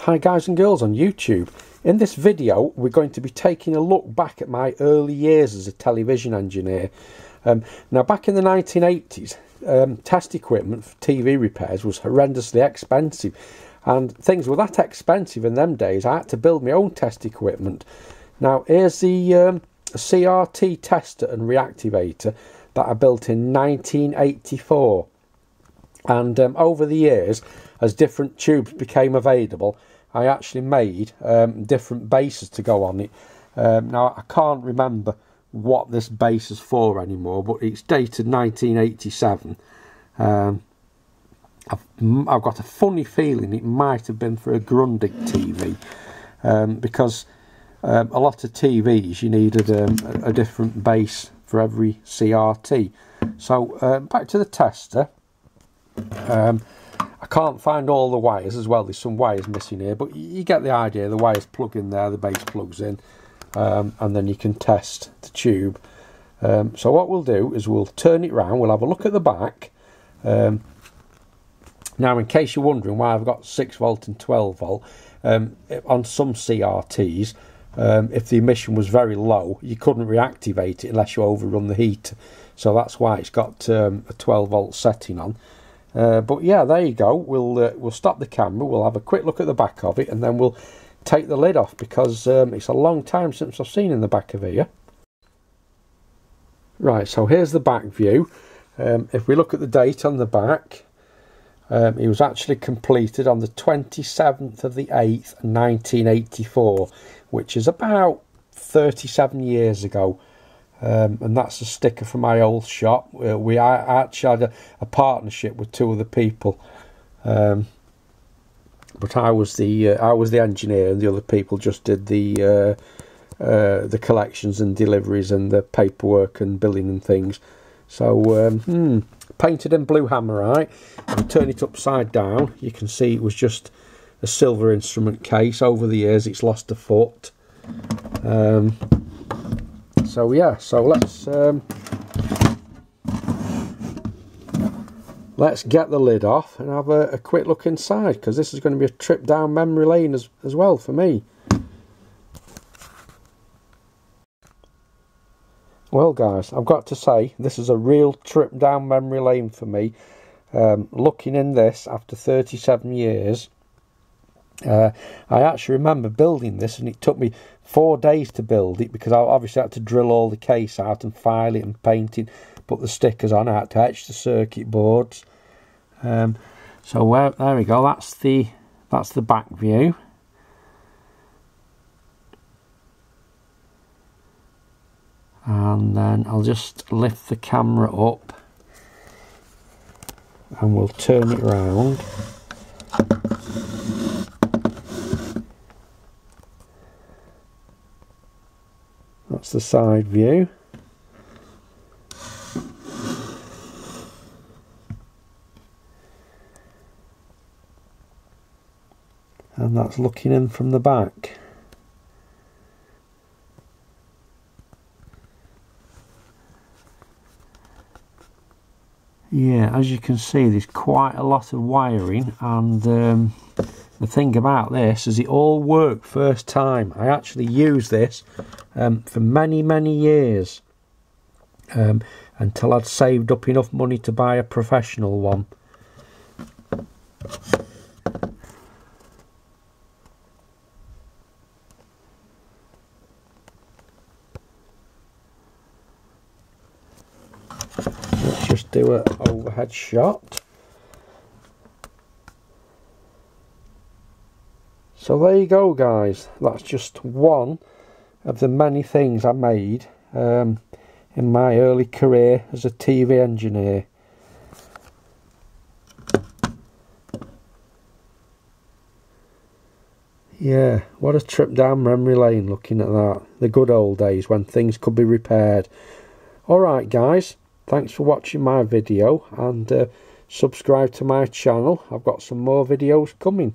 Hi guys and girls on YouTube. In this video we're going to be taking a look back at my early years as a television engineer. Um, now back in the 1980s um, test equipment for TV repairs was horrendously expensive and things were that expensive in them days I had to build my own test equipment. Now here's the um, CRT tester and reactivator that I built in 1984 and um, over the years as different tubes became available, I actually made um, different bases to go on it. Um, now, I can't remember what this base is for anymore, but it's dated 1987. Um, I've, I've, got a funny feeling it might have been for a Grundig TV um, because um, a lot of TVs you needed um, a, a, different base for every CRT. So uh, back to the tester. Um, I can't find all the wires as well. There's some wires missing here, but you get the idea. The wires plug in there, the base plugs in, um, and then you can test the tube. Um, so what we'll do is we'll turn it round. We'll have a look at the back. Um, now, in case you're wondering why I've got 6 volt and 12 volt, um, on some CRTs, um, if the emission was very low, you couldn't reactivate it unless you overrun the heat. So that's why it's got um, a 12 volt setting on. Uh, but yeah, there you go. We'll uh, we'll stop the camera. We'll have a quick look at the back of it, and then we'll take the lid off because um, it's a long time since I've seen in the back of here. Right, so here's the back view. Um, if we look at the date on the back, um, it was actually completed on the 27th of the 8th, 1984, which is about 37 years ago. Um, and that's a sticker from my old shop. Uh, we actually had a, a, partnership with two other people, um, but I was the uh, I was the engineer, and the other people just did the uh, uh the collections and deliveries and the paperwork and billing and things. So um, hmm, painted in blue hammerite. You turn it upside down, you can see it was just a silver instrument case. Over the years, it's lost a foot. Um, so yeah so let's um, let's get the lid off and have a, a quick look inside because this is going to be a trip down memory lane as, as well for me. Well guys I've got to say this is a real trip down memory lane for me. Um, looking in this after 37 years uh, I actually remember building this and it took me four days to build it because I obviously had to drill all the case out and file it and paint it, put the stickers on, I had to etch the circuit boards. Um, so where, there we go, that's the, that's the back view. And then I'll just lift the camera up and we'll turn it around. That's the side view. And that's looking in from the back. Yeah, as you can see, there's quite a lot of wiring and um, the thing about this is it all worked first time. I actually used this um, for many, many years um, until I'd saved up enough money to buy a professional one. Let's just do an overhead shot. So there you go guys, that's just one of the many things I made um, in my early career as a TV engineer. Yeah, what a trip down memory lane looking at that. The good old days when things could be repaired. Alright guys, thanks for watching my video and uh, subscribe to my channel. I've got some more videos coming.